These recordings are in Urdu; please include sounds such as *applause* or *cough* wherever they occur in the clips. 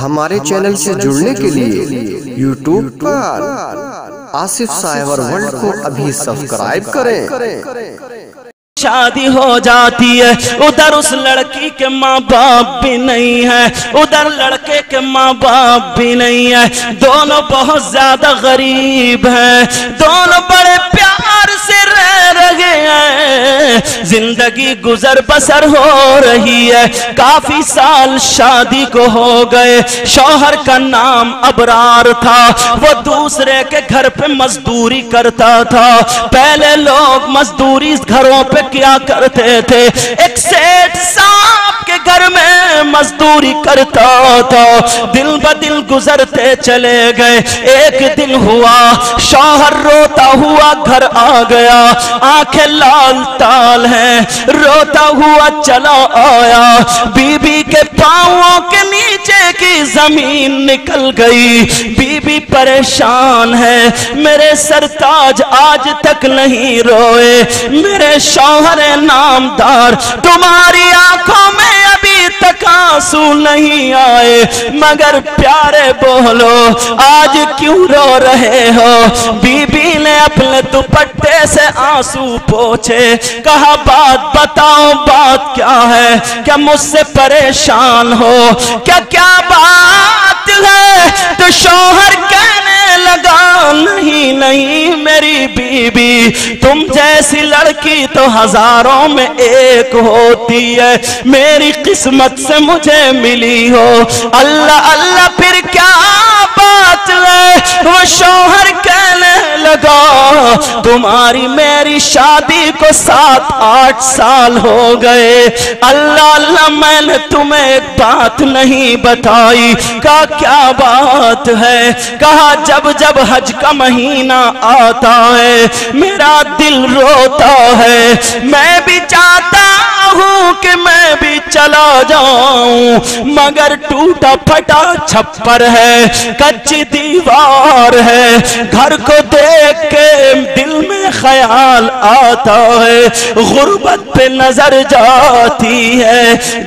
ہمارے چینل سے جڑنے کے لیے یوٹیوب پر آصف سائیور ورلڈ کو ابھی سبسکرائب کریں۔ شادی ہو جاتی ہے ادھر اس لڑکی کے ماں باپ بھی نہیں ہے ادھر لڑکے کے ماں باپ بھی نہیں ہے۔ دونوں بہت زیادہ غریب ہیں دونوں بڑے پیار سے رہ رہے ہیں *laughs* زندگی گزر بسر ہو رہی ہے۔ کافی سال شادی کو ہو گئے۔ شوہر کا نام ابرار تھا۔ وہ دوسرے کے گھر پہ مزدوری کرتا تھا۔ پہلے لوگ مزدوری گھروں پہ کیا کرتے تھے؟ ایک سیٹ سال کے گھر میں مزدوری کرتا تھا، دل بدل گزرتے چلے گئے۔ ایک دن ہوا، شوہر روتا ہوا گھر آ گیا۔ آنکھیں لال تال ہیں، روتا ہوا چلا آیا۔ بی بی کے پاؤں کے نیچے کی زمین نکل گئی۔ بی بی پریشان ہے، میرے سرتاج آج تک نہیں روئے۔ میرے شوہر نامدار، تمہاری آنکھوں میں تک آنسو نہیں آئے، مگر پیارے بولو، آج کیوں رو رہے ہو؟ بی بی نے اپنے دوپٹے سے آنسو پوچھے، کہا، بات بتاؤ، بات کیا ہے؟ کیا مجھ سے پریشان ہو؟ کیا کیا بات ہے؟ تو شوہر بھی بی تم جیسی لڑکی تو ہزاروں میں ایک ہوتی ہے۔ میری قسمت سے مجھے ملی ہو۔ اللہ اللہ، پھر کیا بات ہے، وہ شوہر کہنے لگا، تمہاری میری شادی کو سات آٹھ سال ہو گئے۔ اللہ اللہ، میں نے تمہیں ایک بات نہیں بتائی۔ کہا، کیا بات ہے؟ کہا، جب جب حج کا مہینہ آتا ہے، میرا دل روتا ہے۔ میں بھی چاہتا ہوں کہ میں بھی چلا جاؤں، مگر ٹوٹا پھٹا چھپر ہے۔ کچی دیوار ہے، گھر کو دیکھ کے دل میں خیال آتا ہے۔ غربت پہ نظر جاتی ہے،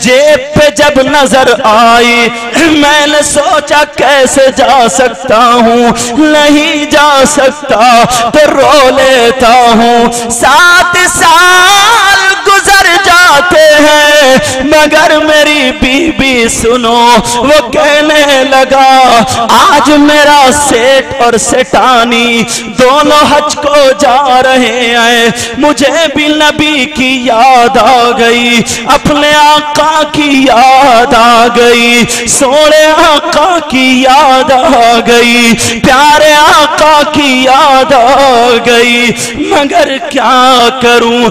جیب پہ جب نظر آئی، میں نے سوچا کیسے جا سکتا ہوں۔ نہیں جا سکتا تو رو لیتا ہوں۔ سات سال گزر جاتے ہیں، مگر میری بی بی سنو، وہ کہنے لگا، آج میرا سیٹ اور سیٹانی دونوں حج کو جا رہے ہیں۔ مجھے بھی نبی کی یاد آ گئی، اپنے آقا کی یاد آ گئی سوڑے آقا کی یاد آ گئی، پیارے آقا کی یاد آ گئی۔ مگر کیا کروں؟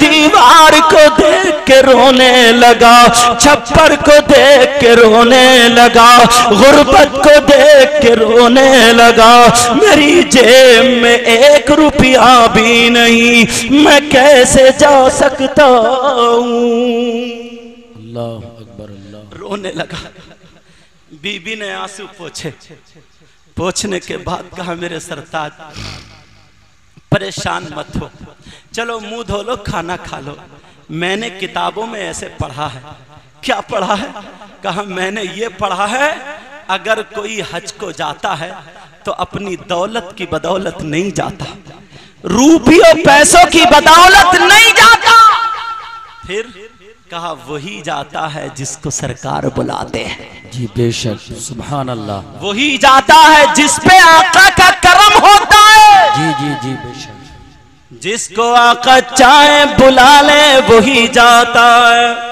دیوار کو دیکھ کے رونے لگا چھپر کو دیکھ کے رونے لگا غربت کو دیکھ کے رونے لگا۔ میری جیب میں ایک روپیہ بھی نہیں میں کیسے جا سکتا ہوں؟ اللہ اکبر اللہ۔ رونے لگا۔ بی بی نے آنسو پوچھے۔ پوچھنے کے بعد کہا میرے سرتاج پریشان مت ہو۔ چلو منہ دھو لو کھانا کھا لو۔ میں نے کتابوں میں ایسے پڑھا ہے۔ کیا پڑھا ہے؟ کہا میں نے یہ پڑھا ہے اگر کوئی حج کو جاتا ہے تو اپنی دولت کی بدولت نہیں جاتا۔ روپیوں پیسوں کی بدولت نہیں جاتا۔ پھر کہا وہی جاتا ہے جس کو سرکار بلاتے ہیں۔ جی بے شک۔ سبحان اللہ۔ وہی جاتا ہے جس پہ آقا کا کرم ہوتا ہے۔ جی جی جی بے شک۔ جس کو آقا چاہے بلا لے وہی جاتا ہے۔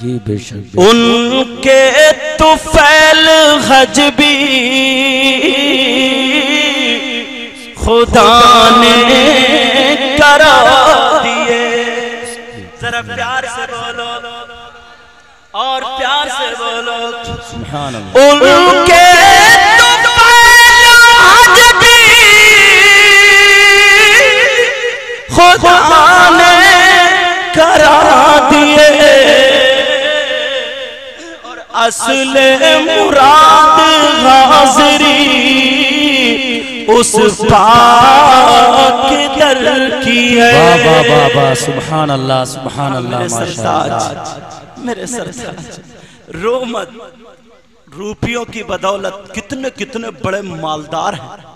جی بے شک ان کے تو فیل حج بھی خدا نے کرا دیے۔ ذرا پیار سے بولو۔ اور پیار سے بولو۔ سبحان اللہ۔ ان کے تو خدا نے کرا دیے۔ اور اصل مراد حاضری اس پاک در کی ہے۔ واہ واہ سبحان اللہ سبحان اللہ میرے ماشاء اللہ سرتاج میرے سرتاج رو مت روپیوں کی بدولت کتنے کتنے بڑے مالدار ہیں۔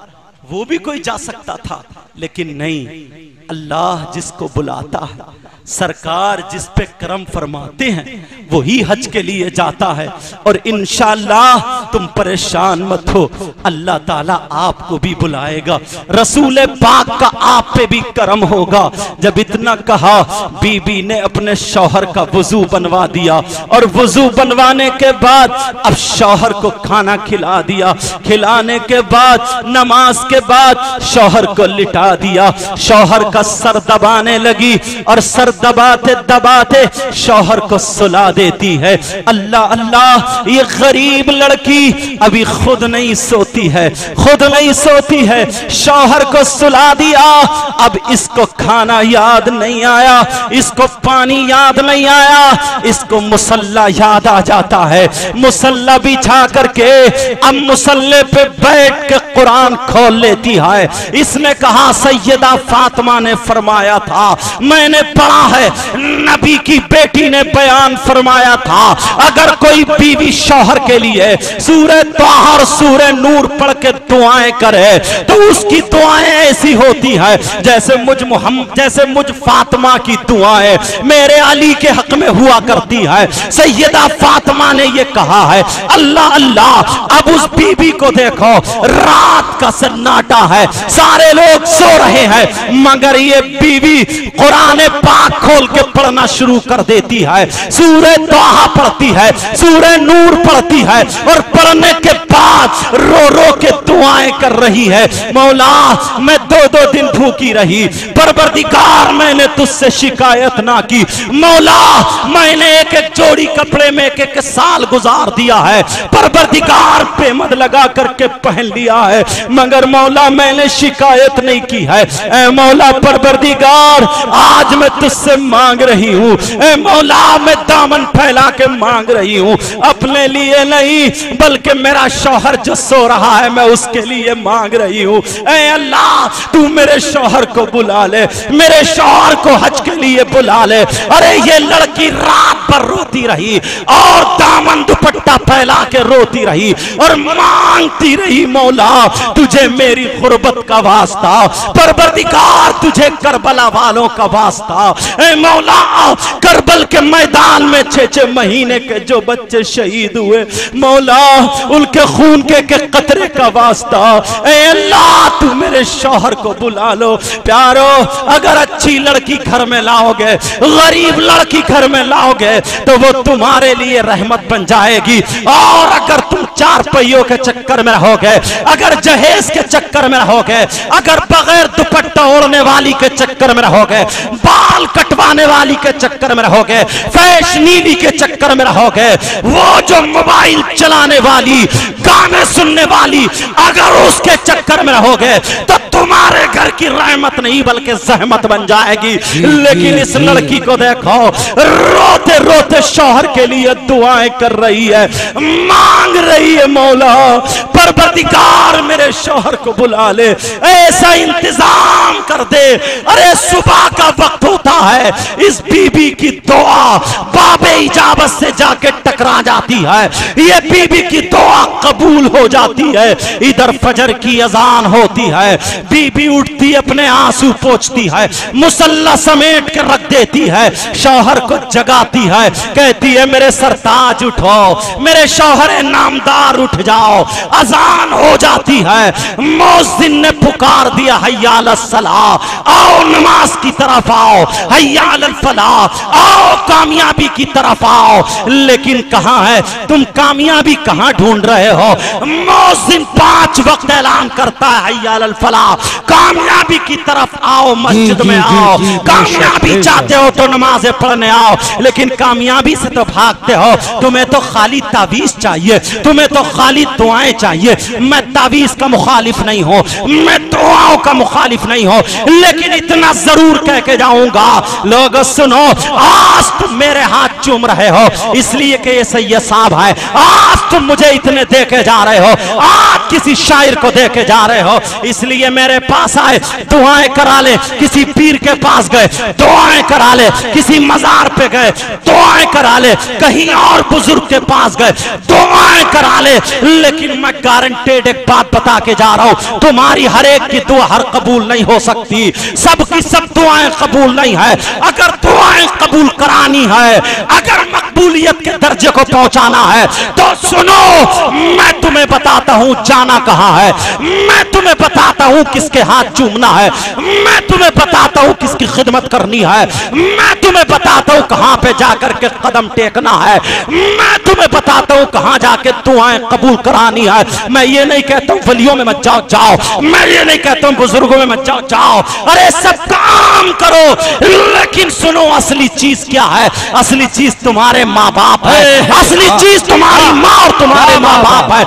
وہ بھی کوئی جا سکتا تھا لیکن نہیں اللہ جس کو بلاتا ہے سرکار جس پہ کرم فرماتے ہیں، وہی حج کے لیے جاتا ہے۔ اور انشاءاللہ تم پریشان مت ہو، اللہ تعالیٰ آپ کو بھی بلائے گا۔ رسول پاک کا آپ پہ بھی کرم ہوگا۔ جب اتنا کہا، بی بی نے اپنے شوہر کا وضو بنوا دیا۔ اور وضو بنوانے کے بعد اب شوہر کو کھانا کھلا دیا۔ کھلانے کے بعد، نماز کے بعد شوہر کو لٹا دیا۔ شوہر کا سر دبانے لگی اور سر دباتے دباتے شوہر کو سلا دیتی ہے۔ اللہ اللہ، یہ غریب لڑکی ابھی خود نہیں سوتی ہے۔ خود نہیں سوتی ہے۔ شوہر کو سلا دیا۔ اب اس کو کھانا یاد نہیں آیا۔ اس کو پانی یاد نہیں آیا۔ اس کو مسلح یاد آ جاتا ہے۔ مسلح بچھا کر کے اب مسلح پہ بیٹھ کے قرآن کھول لیتی ہے۔ اس نے کہا، سیدہ فاطمہ نے فرمایا تھا، میں نے پڑھا ہے۔ نبی کی بیٹی نے بیان فرمایا تھا، اگر کوئی بیوی شوہر کے لیے سورہ توہر سورہ نور پڑھ کے دعائیں کرے، تو اس کی دعائیں ایسی ہوتی ہے جیسے مجھ محمد جیسے مجھ فاطمہ کی دعائیں میرے علی کے حق میں ہوا کرتی ہے۔ سیدہ فاطمہ نے یہ کہا ہے، اللہ اللہ، اب اس بی بی کو دیکھو، رات کا سناٹا ہے۔ سارے لوگ سو رہے ہیں، مگر یہ بی بی قرآن پاک کھول کے پڑھنا شروع کر دیتی ہے۔ سورہ توہا پڑھتی ہے، سورہ نور پڑھتی ہے اور پڑھنے کے بعد رو رو کے دعائیں کر رہی ہے۔ مولا، میں دو دو دن بھوکی رہی۔ پروردگار، میں نے تجھ سے شکایت نہ کی۔ مولا، میں نے ایک ایک جوڑی کپڑے میں ایک ایک سال گزار دیا ہے۔ پروردگار پیمد لگا کر کے پہن لیا ہے۔ مگر مولا، میں نے شکایت نہیں کی ہے۔ اے مولا، پروردگار، آج میں تجھ سے مانگ رہی ہوں۔ اے مولا، میں دامن پھیلا کے مانگ رہی ہوں۔ اپنے لیے نہیں، بلکہ میرا شوہر جو سو رہا ہے، میں اس کے لیے مانگ رہی ہوں۔ اے اللہ، تو میرے شوہر کو بلا لے۔ میرے شوہر کو حج کے لیے بلا لے۔ ارے، یہ لڑکی رات پر روتی رہی اور دامن دوپٹہ پھیلا کے روتی رہی اور مانگتی رہی، مولا، تجھے میری غربت کا واسطہ، پروردگار تجھے کربلا والوں کا واسطہ۔ اے مولا، کربل کے میدان میں چھے چھے مہینے کے جو بچے شہید ہوئے، مولا، ان کے خون کے کے قطرے کا واسطہ۔ اے اللہ، تو میرے شوہر کو بلا لو۔ پیارو، اگر اچھی لڑکی گھر میں لاؤ گے غریب لڑکی گھر میں لاؤ گے تو وہ تمہارے لیے رحمت بن جائے گی۔ اور اگر تم چار پہیوں کے چکر میں رہو گے اگر جہیز کے چکر میں رہو گے اگر بغیر دوپٹہ اوڑنے والی کے چکر میں رہو گے بال کٹوانے والی کے چکر میں رہو گے فیش نیلی کے چکر میں رہو گے وہ جو موبائل چلانے والی گانے سننے والی اگر اس کے چکر میں رہو گے تو تمہارے گھر کی رحمت نہیں بلکہ زحمت بن جائے گی۔ لیکن لیکن اس لڑکی کو دیکھو، روتے روتے شوہر کے لیے دعائیں کر رہی ہے۔ مانگ رہی ہے مولا، پروردگار میرے شوہر کو بلا لے۔ ایسا انتظام کر دے۔ ارے، صبح کا وقت ہوتا ہے، اس بی بی کی دعا باب اجابت سے جا کے ٹکرا جاتی ہے۔ یہ بی بی کی دعا قبول ہو جاتی ہے۔ ادھر فجر کی اذان ہوتی ہے۔ بی بی اٹھتی، اپنے آنسو پوچھتی ہے۔ مسلح سمیٹ کے رکھ دیتی ہے شوہر کو جگاتی ہے کہتی ہے میرے سرتاج اٹھو میرے شوہر نامدار اٹھ جاؤ اذان ہو جاتی ہے موزن نے پکار دیا حیال الصلاح آؤ نماز کی طرف آؤ حیال الفلاح آؤ کامیابی کی طرف آؤ۔ لیکن کہاں ہے؟ تم کامیابی کہاں ڈھونڈ رہے ہو؟ موزن پانچ وقت اعلان کرتا ہے حیال الفلاح کامیابی کی طرف آؤ مسجد میں آؤ۔ کامیابی چاہتے ہو تو نمازیں پڑھنے آؤ لیکن کامیابی سے تو بھاگتے ہو۔ تمہیں تو خالی تعویز چاہیے تمہیں تو خالی دعائیں چاہیے۔ میں تعویز کا مخالف نہیں ہوں میں دعاؤں کا مخالف نہیں ہوں لیکن اتنا ضرور کہہ کے جاؤں گا لوگ سنو آج تم میرے ہاتھ چوم رہے ہو اس لیے کہ یہ سید صاحب ہے آج تم مجھے اتنے دے کے جا رہے ہو آج کسی شاعر کو دے کے جا رہے ہو، اس لیے میرے پاس آئے، دعائیں کرا لے، کسی پیر کے پاس گئے، دعائیں کرا لے، کسی مزار پہ گئے، دعائیں کرا لے، کہیں اور بزرگ کے پاس گئے، دعائیں کرا لے، لیکن میں گارنٹیڈ ایک بات بتا کے جا رہا ہوں، تمہاری ہر ایک کی دعا ہر قبول نہیں ہو سکتی، سب کی سب دعائیں قبول نہیں ہے اگر دعائیں قبول کرانی ہے، اگر مقبولیت کے درجے کو پہنچانا ہے، تو سنو، میں تمہیں بتاتا ہوں، جا جانا کہاں ہے میں تمہیں بتاتا ہوں کس کے ہاتھ چومنا ہے میں تمہیں بتاتا ہوں کس کی خدمت کرنی ہے میں تمہیں بتاتا ہوں کہاں پہ جا کر کے قدم ٹیکنا ہے میں تمہیں بتاتا ہوں کہاں جا کے دعائیں قبول کرانی ہے میں یہ نہیں کہتا ہوں ولیوں میں مت جاؤ جاؤ میں یہ نہیں کہتا ہوں بزرگوں میں مت جاؤ جاؤ ارے سب کام کرو لیکن سنو اصلی چیز کیا ہے اصلی چیز تمہارے ماں باپ ہے اصلی چیز تمہاری ماں اور تمہارے ماں باپ ہے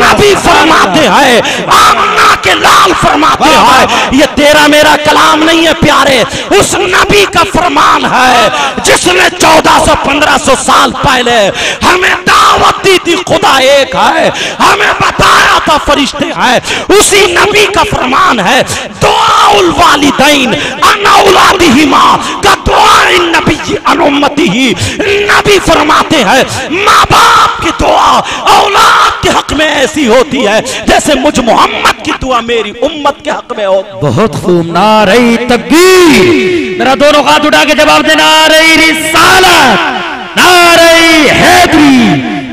نبی فرماتا فرماتے ہیں۔ آمنا کے لال فرماتے ہیں۔ یہ تیرا میرا کلام نہیں ہے پیارے۔ اس نبی کا فرمان ہے جس نے چودہ سو پندرہ سو سال پہلے ہمیں دعوت دی تھی خدا ایک ہے۔ ہمیں بتایا تھا فرشتے ہیں۔ اسی نبی کا فرمان ہے دعا الوالدین انا اولادی اولادہما کا دعا امتی ہی نبی فرماتے ہیں۔ ماں باپ کی دعا اولاد کے حق میں ایسی ہوتی ہے جیسے مجھ محمد کی دعا میری امت کے حق میں ہوتی ہے بہت خوب نارئی تکبیر۔ میرا دونوں ہاتھ اٹھا کے جواب دے نارئی رسالت نارئی حیدری،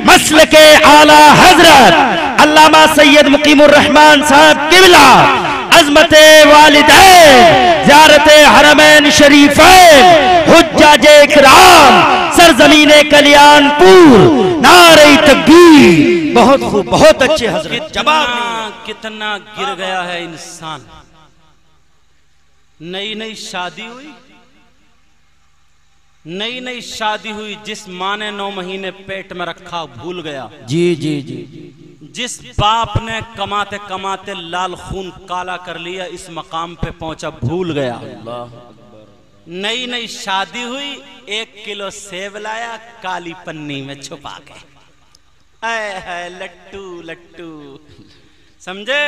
مسلک اعلی حضرت علامہ سید مقیم الرحمن صاحب قبلہ۔ عظمت والدین زیارت حرمین شریفین حجاج اکرام سرزمین کلیان پور نعرہ تکبیر۔ بہت خوب بہت اچھے حضرت۔ جواب کتنا گر گیا ہے انسان۔ نئی نئی شادی ہوئی۔ نئی نئی شادی ہوئی جس ماں نے نو مہینے پیٹ میں رکھا بھول گیا۔ جی جی جی۔, جی۔ جس باپ نے کماتے کماتے لال خون کالا کر لیا اس مقام پہ پہنچا بھول گیا۔ نئی نئی شادی ہوئی ایک کلو سیب لایا کالی پنی میں چھپا گئے اے اے لٹو لٹو۔ سمجھے؟